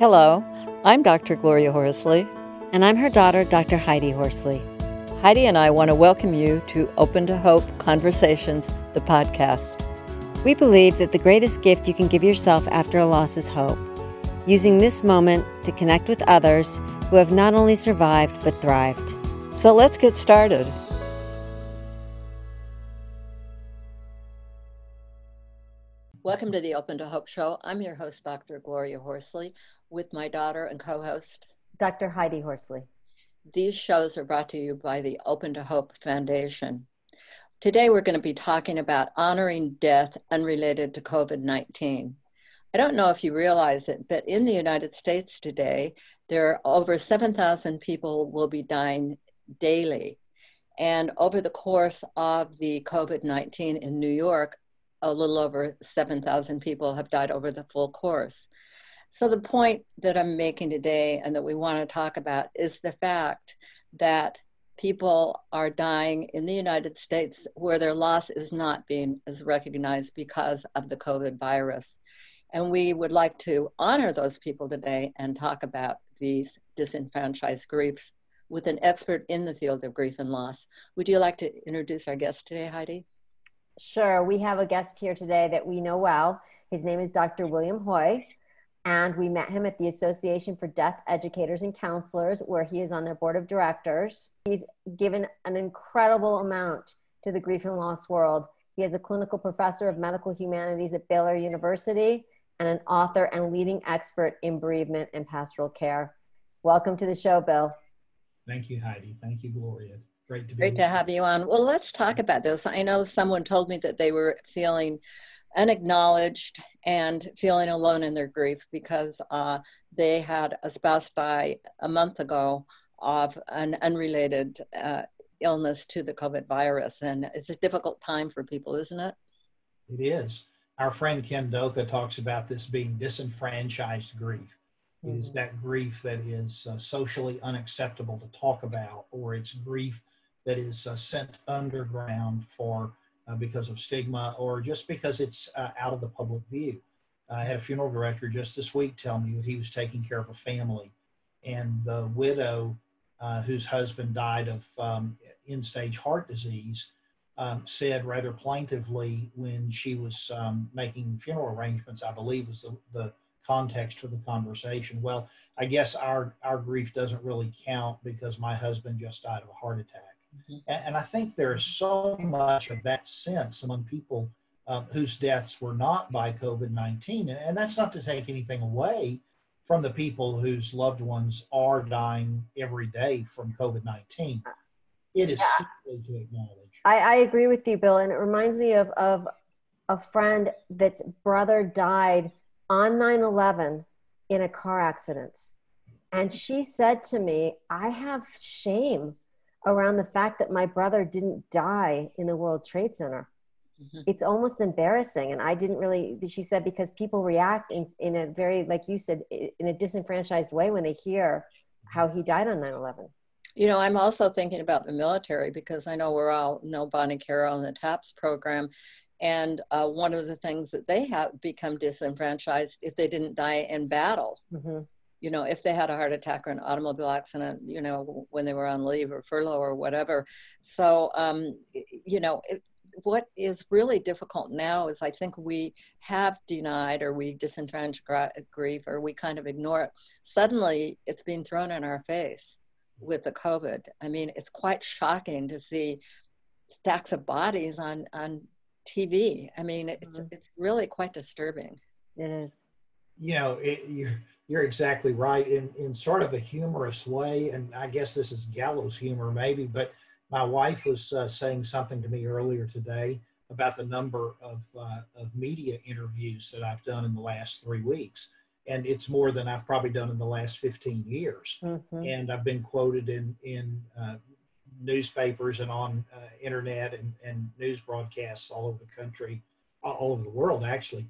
Hello, I'm Dr. Gloria Horsley. And I'm her daughter, Dr. Heidi Horsley. Heidi and I want to welcome you to Open to Hope Conversations, the podcast. We believe that the greatest gift you can give yourself after a loss is hope, using this moment to connect with others who have not only survived but thrived. So let's get started. Welcome to the Open to Hope Show. I'm your host, Dr. Gloria Horsley, with my daughter and co host, Dr. Heidi Horsley. These shows are brought to you by the Open to Hope Foundation. Today, we're going to be talking about honoring death unrelated to COVID 19. I don't know if you realize it, but in the United States today, there are over 7,000 people will be dying daily. And over the course of the COVID 19 in New York, a little over 7,000 people have died over the full course. So, the point that I'm making today and that we want to talk about is the fact that people are dying in the United States where their loss is not being as recognized because of the COVID virus. And we would like to honor those people today and talk about these disenfranchised griefs with an expert in the field of grief and loss. Would you like to introduce our guest today, Heidi? Sure. We have a guest here today that we know well. His name is Dr. William Hoy, and we met him at the Association for Death Educators and Counselors, where he is on their board of directors. He's given an incredible amount to the grief and loss world. He is a clinical professor of medical humanities at Baylor University and an author and leading expert in bereavement and pastoral care. Welcome to the show, Bill. Thank you, Heidi. Thank you, Gloria. Great to be Great to have you on. Well, let's talk about this. I know someone told me that they were feeling unacknowledged and feeling alone in their grief because uh, they had a spouse die a month ago of an unrelated uh, illness to the COVID virus. And it's a difficult time for people, isn't it? It is. Our friend Ken Doka talks about this being disenfranchised grief. It is mm-hmm. that grief that is uh, socially unacceptable to talk about, or it's grief that is uh, sent underground for uh, because of stigma or just because it's uh, out of the public view. I had a funeral director just this week tell me that he was taking care of a family, and the widow, uh, whose husband died of um, end stage heart disease, um, said rather plaintively when she was um, making funeral arrangements, I believe was the, the context for the conversation. Well, I guess our, our grief doesn't really count because my husband just died of a heart attack. And, and, I think there's so much of that sense among people um, whose deaths were not by COVID 19. And, and that's not to take anything away from the people whose loved ones are dying every day from COVID 19. It is simply to acknowledge. I, I agree with you, Bill. And it reminds me of, of a friend that's brother died on 9 11 in a car accident. And she said to me, I have shame around the fact that my brother didn't die in the World Trade Center. Mm-hmm. It's almost embarrassing. And I didn't really, she said, because people react in, in a very, like you said, in a disenfranchised way when they hear how he died on 9 11. You know, I'm also thinking about the military because I know we're all know Bonnie Carroll and the TAPS program. And uh, one of the things that they have become disenfranchised if they didn't die in battle. Mm-hmm you know, if they had a heart attack or an automobile accident, you know, when they were on leave or furlough or whatever. So, um, you know, it, what is really difficult now is I think we have denied or we disenfranch grief or we kind of ignore it. Suddenly it's being thrown in our face with the COVID. I mean, it's quite shocking to see stacks of bodies on, on TV. I mean, it's, mm-hmm. it's really quite disturbing. It is. You know, it, you're, you're exactly right in, in sort of a humorous way. And I guess this is gallows humor, maybe, but my wife was uh, saying something to me earlier today about the number of, uh, of media interviews that I've done in the last three weeks. And it's more than I've probably done in the last 15 years. Mm-hmm. And I've been quoted in, in uh, newspapers and on uh, internet and, and news broadcasts all over the country, all over the world, actually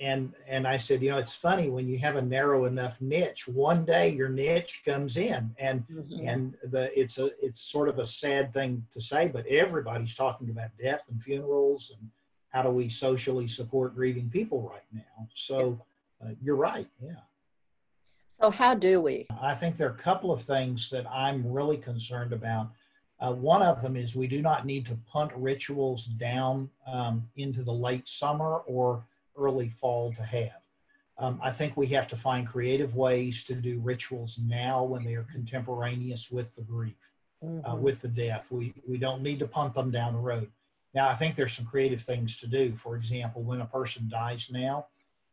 and and I said, you know, it's funny when you have a narrow enough niche. One day your niche comes in, and mm-hmm. and the it's a it's sort of a sad thing to say, but everybody's talking about death and funerals and how do we socially support grieving people right now. So uh, you're right, yeah. So, how do we? I think there are a couple of things that I'm really concerned about. Uh, one of them is we do not need to punt rituals down um, into the late summer or early fall to have. Um, I think we have to find creative ways to do rituals now when they are contemporaneous with the grief, uh, mm-hmm. uh, with the death. We, we don't need to punt them down the road. Now, I think there's some creative things to do. For example, when a person dies now,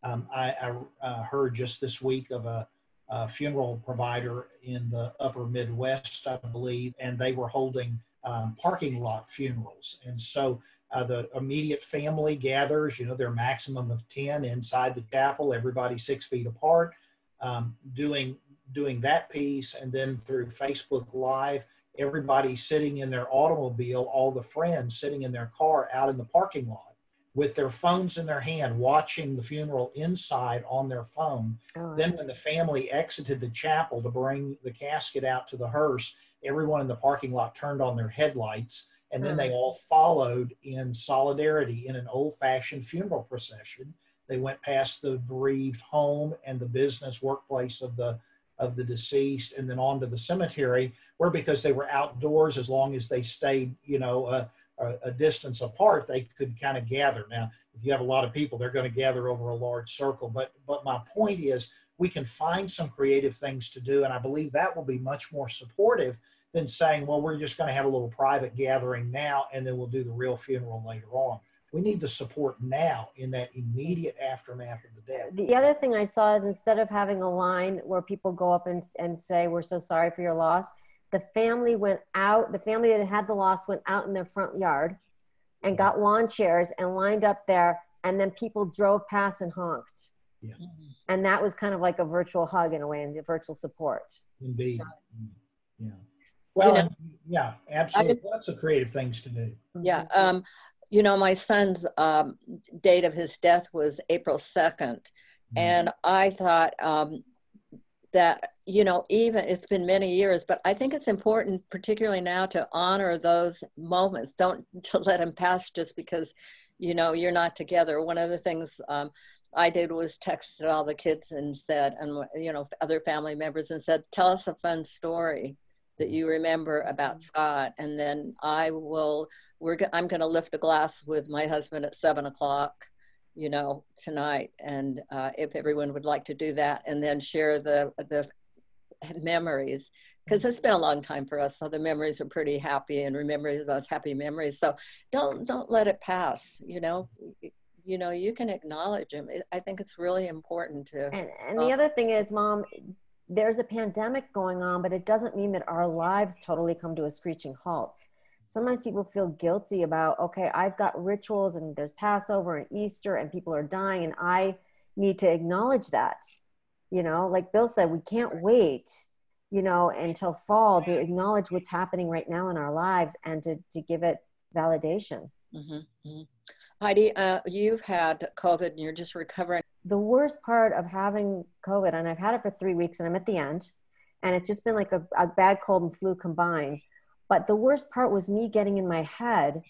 um, I, I uh, heard just this week of a, a, funeral provider in the upper Midwest, I believe, and they were holding um, parking lot funerals. And so uh, the immediate family gathers, you know, their maximum of 10 inside the chapel, everybody six feet apart, um, doing, doing that piece. And then through Facebook Live, everybody sitting in their automobile, all the friends sitting in their car out in the parking lot with their phones in their hand, watching the funeral inside on their phone. Oh, then, when the family exited the chapel to bring the casket out to the hearse, everyone in the parking lot turned on their headlights. And then they uh-huh. all followed in solidarity in an old fashioned funeral procession. They went past the bereaved home and the business workplace of the of the deceased and then on to the cemetery where because they were outdoors as long as they stayed you know a, a distance apart they could kind of gather. Now if you have a lot of people they're going to gather over a large circle. But but my point is we can find some creative things to do and i believe that will be much more supportive than saying well we're just going to have a little private gathering now and then we'll do the real funeral later on we need the support now in that immediate aftermath of the death. The other thing I saw is instead of having a line where people go up and, and say, We're so sorry for your loss, the family went out, the family that had the loss went out in their front yard and mm-hmm. got lawn chairs and lined up there, and then people drove past and honked. Yeah. And that was kind of like a virtual hug in a way, and virtual support. Indeed. Yeah. Mm-hmm. Well, you know, yeah, absolutely. Lots of creative things to do. Yeah. Um, you know, my son's um, date of his death was April 2nd. Mm-hmm. And I thought um, that, you know, even it's been many years, but I think it's important, particularly now, to honor those moments. Don't to let them pass just because, you know, you're not together. One of the things um, I did was texted all the kids and said, and, you know, other family members and said, tell us a fun story that you remember about mm-hmm. Scott, and then I will. We're. I'm going to lift a glass with my husband at seven o'clock, you know, tonight, and uh, if everyone would like to do that, and then share the the memories because it's been a long time for us so the memories are pretty happy and remember those happy memories so don't don't let it pass you know you know you can acknowledge them i think it's really important to and, and the other thing is mom there's a pandemic going on, but it doesn't mean that our lives totally come to a screeching halt. Sometimes people feel guilty about, okay, I've got rituals and there's Passover and Easter and people are dying, and I need to acknowledge that. You know, like Bill said, we can't wait, you know, until fall to acknowledge what's happening right now in our lives and to, to give it validation. Mm-hmm. mm-hmm. Heidi, uh, you've had COVID and you're just recovering the worst part of having COVID, and I've had it for three weeks and I'm at the end, and it's just been like a, a bad cold and flu combined. But the worst part was me getting in my head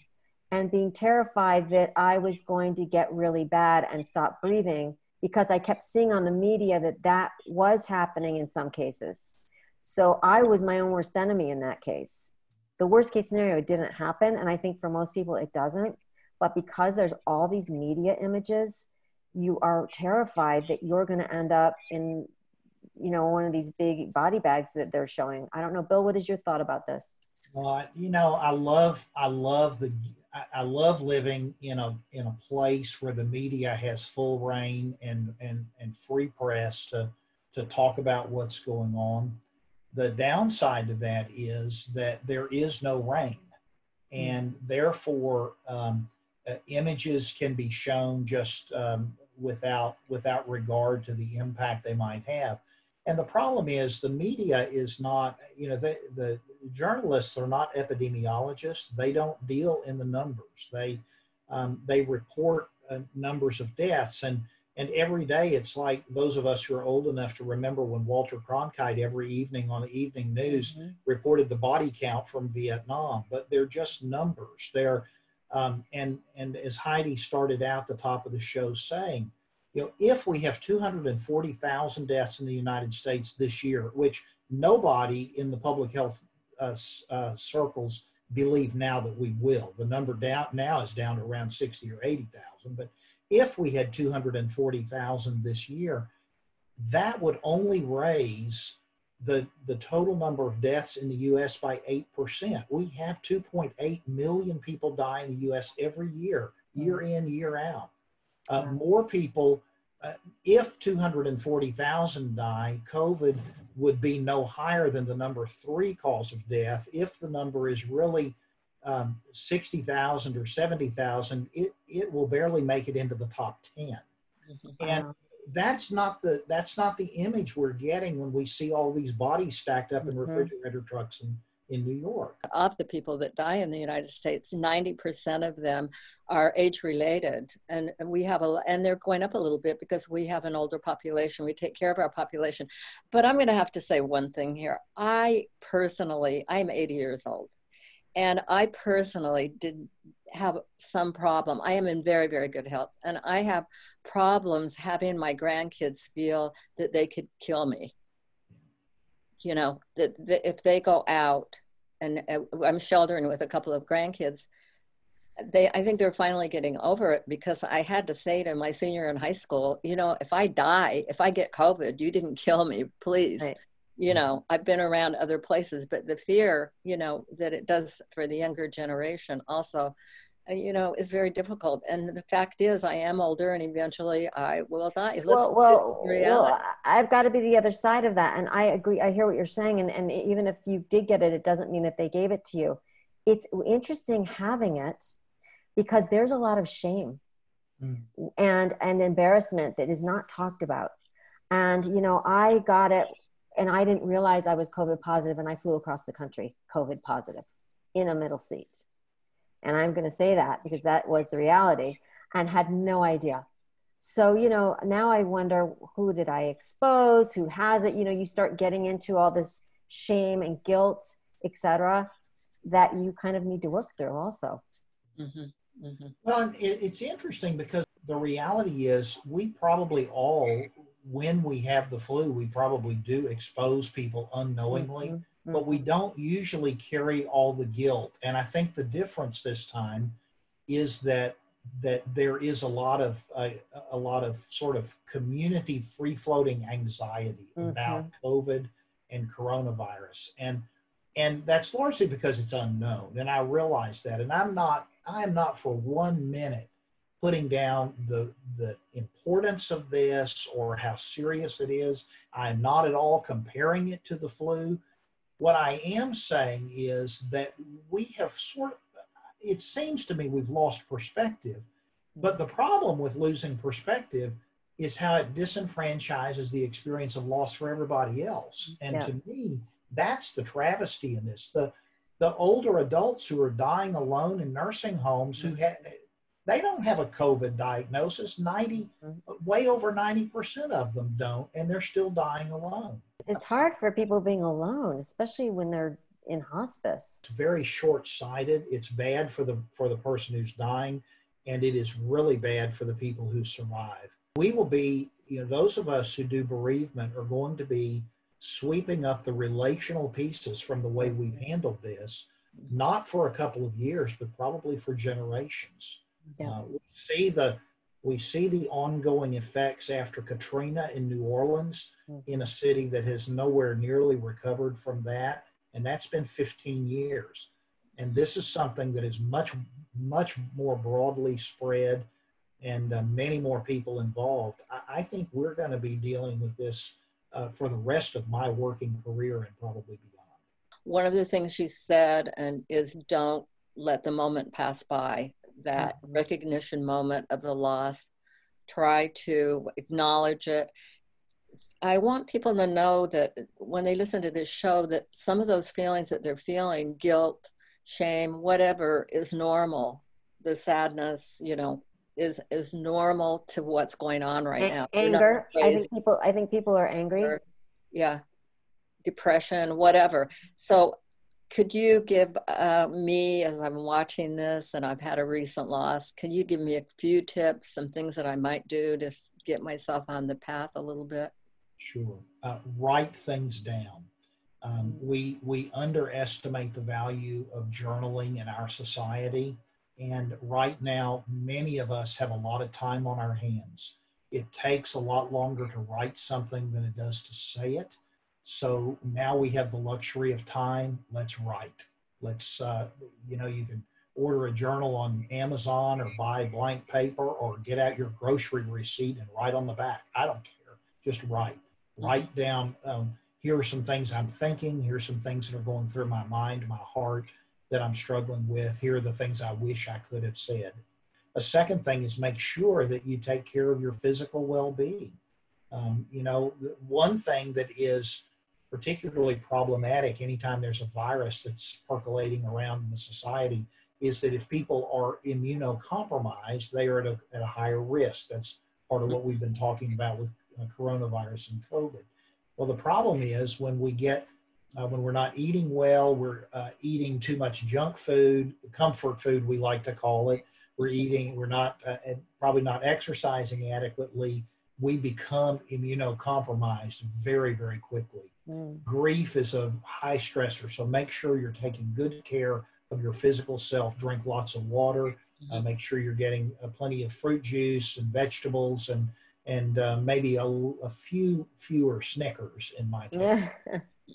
and being terrified that I was going to get really bad and stop breathing because I kept seeing on the media that that was happening in some cases. So I was my own worst enemy in that case. The worst case scenario didn't happen, and I think for most people it doesn't. But because there's all these media images, you are terrified that you're going to end up in you know one of these big body bags that they're showing. I don't know. Bill what is your thought about this? Well you know i love i love the i love living in a in a place where the media has full rein and and and free press to to talk about what's going on. The downside to that is that there is no rein and therefore um, uh, images can be shown just um, without without regard to the impact they might have. And the problem is the media is not, you know, the, the journalists are not epidemiologists. They don't deal in the numbers. They um, they report uh, numbers of deaths and and every day it's like those of us who are old enough to remember when Walter Cronkite every evening on the evening news mm-hmm. reported the body count from Vietnam, but they're just numbers. They're um, and and as Heidi started out the top of the show saying, you know, if we have 240,000 deaths in the United States this year, which nobody in the public health uh, uh, circles believe now that we will. The number down now is down to around 60 or 80,000. But if we had 240,000 this year, that would only raise the, the total number of deaths in the US by 8%. We have 2.8 million people die in the US every year, year in, year out. Uh, more people, uh, if 240,000 die, COVID would be no higher than the number three cause of death. If the number is really um, 60,000 or 70,000, it, it will barely make it into the top 10. Mm-hmm. And that's not the that's not the image we're getting when we see all these bodies stacked up in mm-hmm. refrigerator trucks and in New York. Of the people that die in the United States, 90% of them are age related. And we have a, and they're going up a little bit because we have an older population. We take care of our population. But I'm going to have to say one thing here. I personally, I'm 80 years old. And I personally did have some problem. I am in very, very good health. And I have problems having my grandkids feel that they could kill me you know that, that if they go out and uh, i'm sheltering with a couple of grandkids they i think they're finally getting over it because i had to say to my senior in high school you know if i die if i get covid you didn't kill me please right. You know i've been around other places but the fear you know that it does for the younger generation also uh, you know, is very difficult. And the fact is, I am older, and eventually I will die. Let's well, well, well, I've got to be the other side of that, and I agree. I hear what you're saying, and and even if you did get it, it doesn't mean that they gave it to you. It's interesting having it because there's a lot of shame mm. and and embarrassment that is not talked about. And you know, I got it, and I didn't realize I was COVID positive, and I flew across the country COVID positive in a middle seat and I'm going to say that because that was the reality, and had no idea. So, you know, now I wonder who did I expose? Who has it? You know, you start getting into all this shame and guilt, etc., that you kind of need to work through also. Mm-hmm. Mm-hmm. Well, it, it's interesting because the reality is we probably all, when we have the flu, we probably do expose people unknowingly. Mm-hmm but we don't usually carry all the guilt. And I think the difference this time is that that there is a lot of uh, a lot of sort of community free floating anxiety mm-hmm. about COVID and coronavirus, and and that's largely because it's unknown. And I realize that, and I'm not I am not for one minute putting down the the importance of this or how serious it is. I'm not at all comparing it to the flu. What I am saying is that we have sort of, it seems to me we've lost perspective. But the problem with losing perspective is how it disenfranchises the experience of loss for everybody else. And yeah. to me, that's the travesty in this. The the older adults who are dying alone in nursing homes who have they don't have a COVID diagnosis. 90, mm-hmm. way over 90% of them don't, and they're still dying alone it's hard for people being alone, especially when they're in hospice. It's very short-sighted. It's bad for the for the person who's dying, and it is really bad for the people who survive. We will be, you know, those of us who do bereavement are going to be sweeping up the relational pieces from the way we've handled this, not for a couple of years, but probably for generations. Yeah. Uh, we see the we see the ongoing effects after Katrina in New Orleans, mm-hmm. in a city that has nowhere nearly recovered from that. And that's been 15 years. And this is something that is much, much more broadly spread and uh, many more people involved. I, I think we're going to be dealing with this uh, for the rest of my working career and probably beyond. One of the things you said and is don't let the moment pass by that recognition moment of the loss, try to acknowledge it. I want people to know that when they listen to this show, that some of those feelings that they're feeling, guilt, shame, whatever, is normal. The sadness, you know, is is normal to what's going on right now. Anger. I think people. I think people are angry. yeah, depression, whatever. So could you give uh, me, as I'm watching this and I've had a recent loss, can you give me a few tips, some things that I might do to get myself on the path a little bit? Sure. Uh, write things down. Um, we we underestimate the value of journaling in our society, and right now, many of us have a lot of time on our hands. It takes a lot longer to write something than it does to say it. So now we have the luxury of time. Let's write. Let's, uh, you know, you can order a journal on Amazon or buy blank paper or get out your grocery receipt and write on the back. I don't care. Just write. Write down, um, here are some things I'm thinking. Here are some things that are going through my mind, my heart that I'm struggling with. Here are the things I wish I could have said. A second thing is make sure that you take care of your physical well being. Um, you know, one thing that is particularly problematic anytime there's a virus that's percolating around in the society is that if people are immunocompromised, they are at a, at a higher risk. That's part of what we've been talking about with uh, coronavirus and COVID. Well, the problem is when we get uh, when we're not eating well, we're uh, eating too much junk food, comfort food we like to call it. We're eating, we're not uh, probably not exercising adequately. We become immunocompromised very, very quickly. Mm. Grief is a high stressor, so make sure you're taking good care of your physical self. Drink lots of water. Uh, mm-hmm. make sure you're getting uh, plenty of fruit juice and vegetables, and and uh, maybe a, a, few fewer Snickers in my case.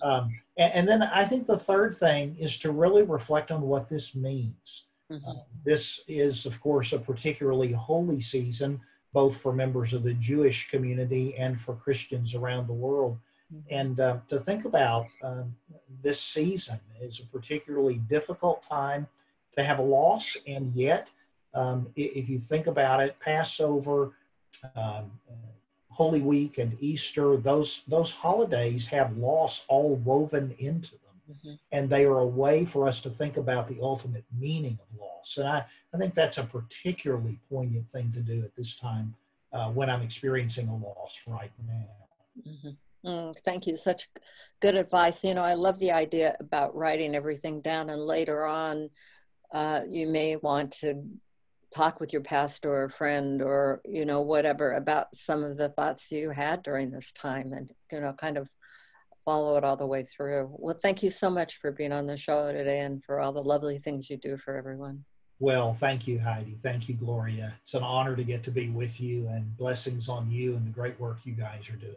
um, and, and, then I think the third thing is to really reflect on what this means. Mm-hmm. Uh, this is, of course, a particularly holy season, both for members of the Jewish community and for Christians around the world. And uh, to think about um, this season is a particularly difficult time to have a loss, and yet, um, if you think about it, Passover, um, Holy Week, and Easter, those those holidays have loss all woven into them, mm-hmm. and they are a way for us to think about the ultimate meaning of loss. And I, I think that's a particularly poignant thing to do at this time uh, when I'm experiencing a loss right now. Mm-hmm. Mm, thank you. Such good advice. You know, I love the idea about writing everything down, and later on, uh, you may want to talk with your pastor or friend or you know whatever about some of the thoughts you had during this time, and you know, kind of follow it all the way through. Well, thank you so much for being on the show today and for all the lovely things you do for everyone. Well, thank you, Heidi. Thank you, Gloria. It's an honor to get to be with you, and blessings on you and the great work you guys are doing.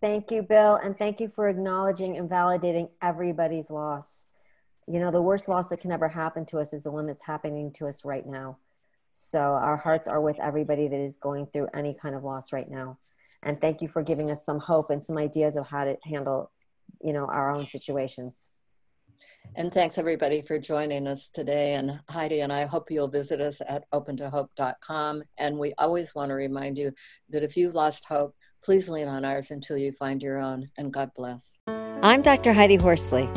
Thank you, Bill, and thank you for acknowledging and validating everybody's loss. You know, the worst loss that can ever happen to us is the one that's happening to us right now. So our hearts are with everybody that is going through any kind of loss right now. And thank you for giving us some hope and some ideas of how to handle, you know, our own situations. And thanks everybody for joining us today. And Heidi and I hope you'll visit us at opentohope.com. And we always want to remind you that if you've lost hope, Please lean on ours until you find your own, and God bless. I'm Dr. Heidi Horsley.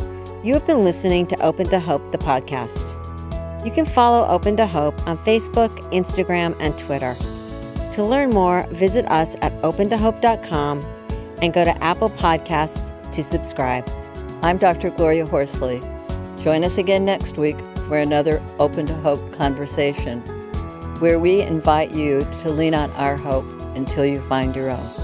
You have been listening to Open to Hope, the podcast. You can follow Open to Hope on Facebook, Instagram, and Twitter. To learn more, visit us at opentohope.com and go to Apple Podcasts to subscribe. I'm Dr. Gloria Horsley. Join us again next week for another Open to Hope conversation, where we invite you to lean on our hope until you find your own.